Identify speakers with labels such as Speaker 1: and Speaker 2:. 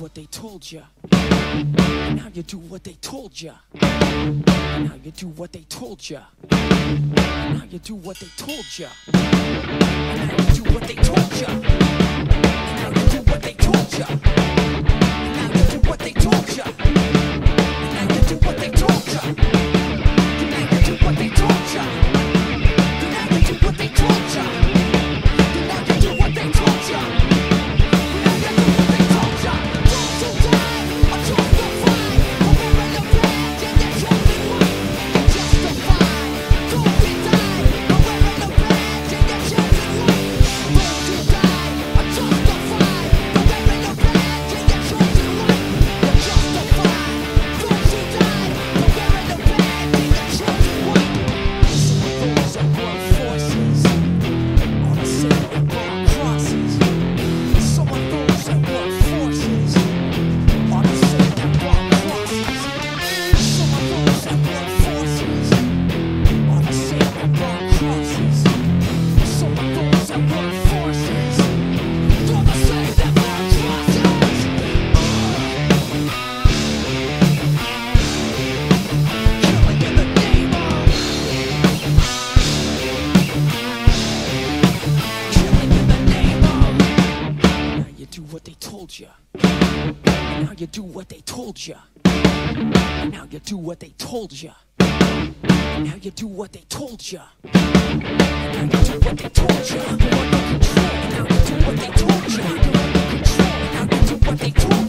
Speaker 1: what they told ya. And now you do what they told ya. And now you do what they told ya. And now you do what they told ya. And now you do what they told ya. And now you do what they told ya. killed you. And now you do what they told you. And now you do what they told you. And now you do what they told you. And now you do what they told you. You're under control. And now you do what they told you. You're under control. And now you do what they told you.